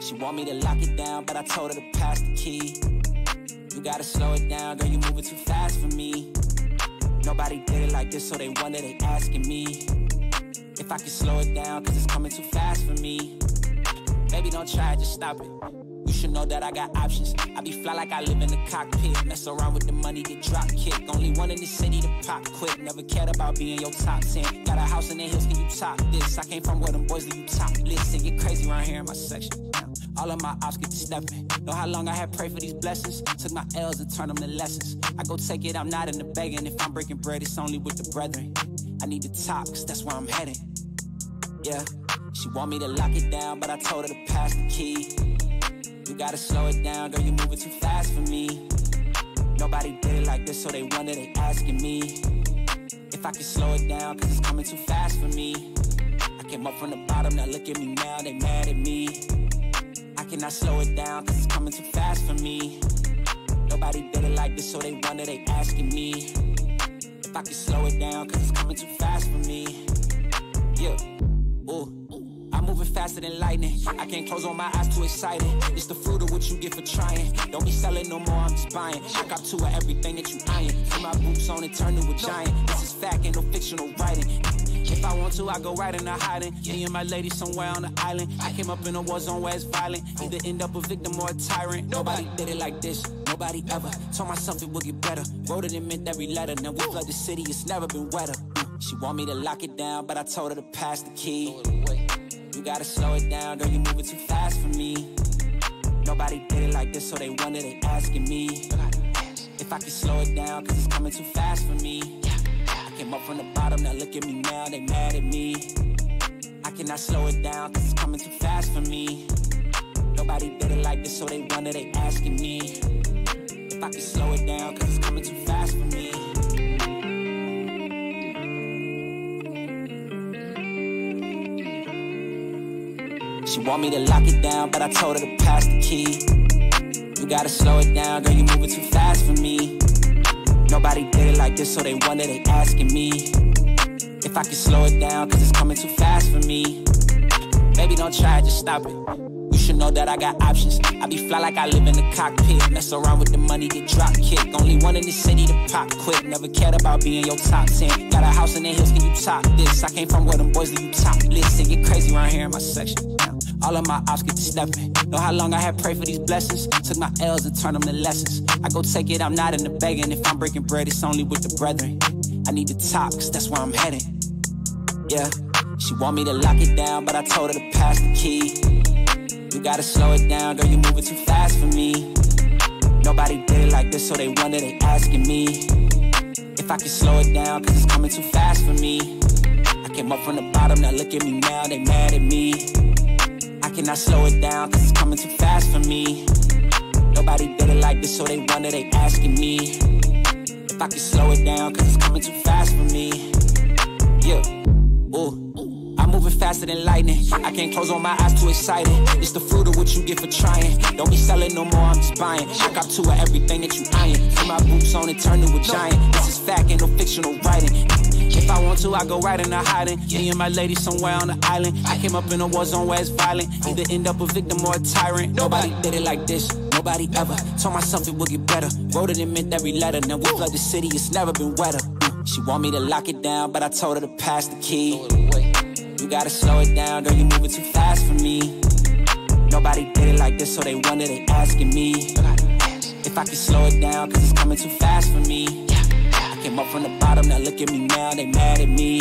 She want me to lock it down, but I told her to pass the key. You gotta slow it down, girl, you moving too fast for me. Nobody did it like this, so they wonder, they asking me if I can slow it down, cause it's coming too fast for me. Baby, don't try, just stop it. Should know that I got options. I be fly like I live in the cockpit. Mess around with the money, get drop kick. Only one in the city to pop quick. Never cared about being your top 10. Got a house in the hills, can you top this? I came from where them boys do you top listen. Get crazy around here in my section. All of my ops get to stepping. Know how long I had prayed for these blessings. Took my L's and turned them to lessons. I go take it, I'm not in the begging. If I'm breaking bread, it's only with the brethren. I need to top, cause that's where I'm heading. Yeah, she want me to lock it down, but I told her to pass the key. You gotta slow it down, girl, you moving too fast for me. Nobody did it like this, so they wonder, they asking me if I can slow it down, cause it's coming too fast for me. I came up from the bottom, now look at me now, they mad at me. I cannot slow it down, cause it's coming too fast for me. Nobody did it like this, so they wonder, they asking me if I can slow it down, cause it's coming too fast for me. Faster than lightning. I can't close on my eyes, too excited. It's the fruit of what you get for trying. Don't be selling no more, I'm just buying. I got two of everything that you eyeing. Put my boots on and turn to a giant. This is fact, ain't no fictional writing. If I want to, I go right into hiding. Me and my lady somewhere on the island. I came up in a war zone where it's violent. Either end up a victim or a tyrant. Nobody did it like this. Nobody ever told myself it would get better. Wrote it and meant every letter. Now we flood the city, it's never been wetter. Mm. She want me to lock it down, but I told her to pass the key. Gotta slow it down, girl, you moving too fast for me. Nobody did it like this, so they wonder, they asking me if I can slow it down, cause it's coming too fast for me. I came up from the bottom, now look at me now, they mad at me. I cannot slow it down, cause it's coming too fast for me. Nobody did it like this, so they wonder, they asking me if I can slow it down, cause it's coming too fast for me. She want me to lock it down, but I told her to pass the key. You gotta slow it down, girl, you moving too fast for me. Nobody did it like this, so they wonder, they asking me if I can slow it down, cause it's coming too fast for me. Baby, don't try, just stop it. You should know that I got options. I be fly like I live in the cockpit. Mess around with the money, get drop kick. Only one in the city to pop quick. Never cared about being your top 10. Got a house in the hills, can you top this? I came from where them boys do you top listen. Get crazy around here in my section. All of my ops get to stepping. Know how long I had prayed for these blessings. Took my L's and turned them to lessons. I go take it, I'm not in the begging. If I'm breaking bread, it's only with the brethren. I need to top, cause that's where I'm heading. Yeah, she want me to lock it down, but I told her to pass the key. You gotta slow it down, girl, you moving too fast for me. Nobody did it like this, so they wonder, they asking me if I can slow it down, cause it's coming too fast for me. I came up from the bottom, now look at me now, they mad at me. I cannot slow it down, cause it's coming too fast for me. Nobody did it like this, so they wonder, they asking me if I can slow it down, cause it's coming too fast for me. Yeah, ooh. Faster than lightning. I can't close on my eyes, too excited. It's the fruit of what you get for trying. Don't be selling no more, I'm just buying. I got two of everything that you eyeing. Put my boots on and turn to a giant. This is fact, ain't no fictional writing. If I want to, I go right into hiding. Me and my lady somewhere on the island. I came up in a war zone where it's violent. Either end up a victim or a tyrant. Nobody did it like this. Nobody ever told myself it would get better. Wrote it and meant every letter. Now we flood the city, it's never been wetter. Mm, She want me to lock it down, but I told her to pass the key. You gotta slow it down, girl, you moving too fast for me. Nobody did it like this, so they wonder, they asking me if I can slow it down, cause it's coming too fast for me. I came up from the bottom, now look at me now, they mad at me.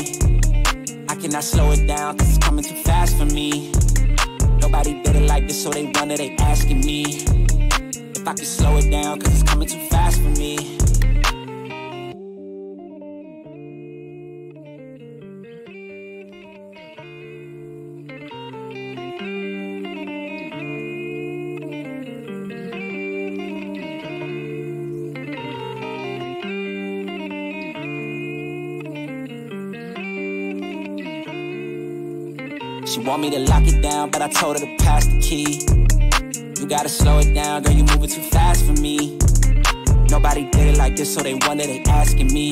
I cannot slow it down, cause it's coming too fast for me. Nobody did it like this, so they wonder, they asking me if I can slow it down, cause it's coming too fast for me. She want me to lock it down, but I told her to pass the key. You gotta slow it down, girl, you moving too fast for me. Nobody did it like this, so they wonder, they asking me.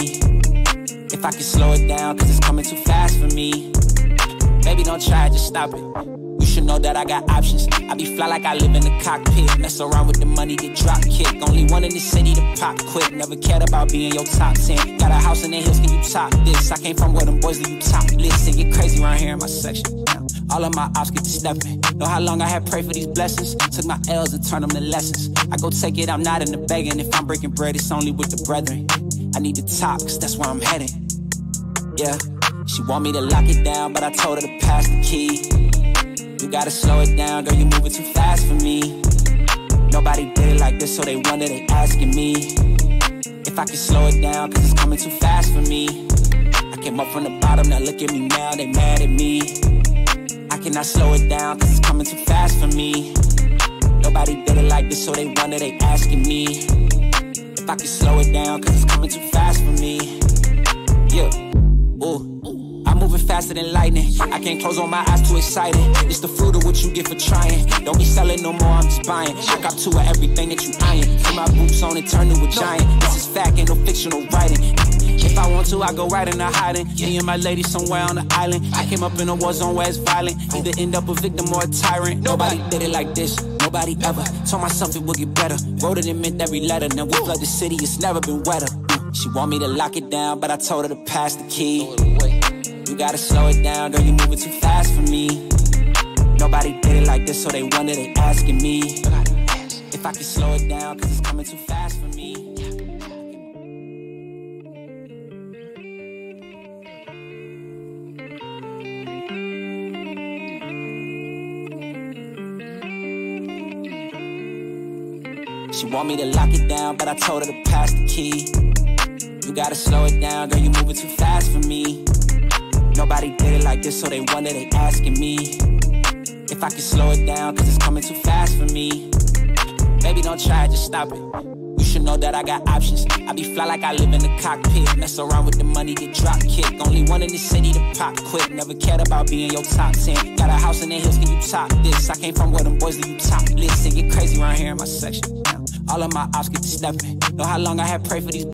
If I can slow it down, cause it's coming too fast for me. Baby, don't try, just stop it. You should know that I got options. I be fly like I live in the cockpit. Mess around with the money, get drop kick. Only one in the city to pop quick. Never cared about being your top 10. Got a house in the hills, can you top this? I came from where them boys leave you top list. get crazy around here in my section. All of my ops get to stepping. Know how long I had prayed for these blessings. Took my L's and turned them to lessons. I go take it, I'm not in the begging. If I'm breaking bread, it's only with the brethren. I need top, cause that's where I'm heading. Yeah, she want me to lock it down, but I told her to pass the key. You gotta slow it down, girl, you moving too fast for me. Nobody did it like this, so they wonder, they asking me. If I can slow it down, cause it's coming too fast for me. I came up from the bottom, now look at me now, they mad at me. I slow it down, cause it's coming too fast for me. Nobody did it like this, so they wonder, they asking me. If I can slow it down, cause it's coming too fast for me. Yeah, ooh I'm moving faster than lightning. I can't close on my eyes, too excited. It's the fruit of what you get for trying. Don't be selling no more, I'm just buying. I got two of everything that you eyeing. Put my boots on and turn to a giant. This is fact, ain't no fictional writing. If I want to, I go right into hiding. Me and my lady somewhere on the island. I came up in a war zone where it's violent. Either end up a victim or a tyrant. Nobody did it like this. Nobody ever told myself it would get better. Wrote it and meant every letter. Now we flood the city, it's never been wetter. Mm. She want me to lock it down, but I told her to pass the key. You gotta slow it down, girl, you moving too fast for me. Nobody did it like this, so they wonder, they asking me. If I can slow it down, cause it's coming too fast for me. She want me to lock it down, but I told her to pass the key. You gotta slow it down, girl, you moving too fast for me. Nobody did it like this, so they wonder, they asking me if I can slow it down, cause it's coming too fast for me. Baby, don't try, just stop it. You should know that I got options. I be fly like I live in the cockpit. Mess around with the money, get drop kick. Only one in the city to pop quick. Never cared about being your top 10. Got a house in the hills, can you top this? I came from where them boys leave you top list. And get crazy around here in my section. All of my ops get to stepping. Know how long I had prayed for these